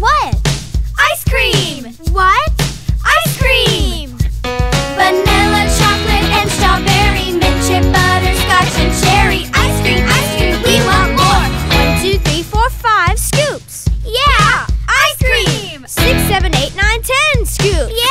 What? Ice cream! What? Ice cream! Vanilla, chocolate, and strawberry, mint chip, butterscotch, and cherry. Ice cream, ice cream, we want more! One, two, three, four, five scoops. Yeah! yeah. Ice cream! Six, seven, eight, nine, ten scoops. Yeah!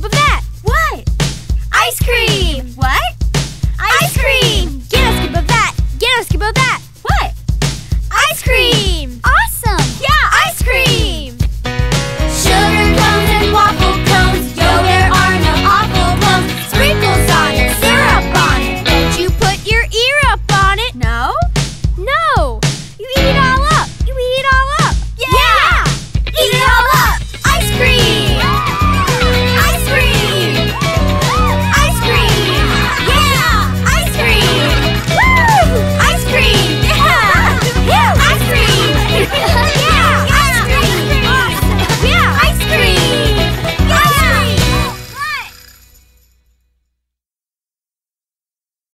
What? Ice cream!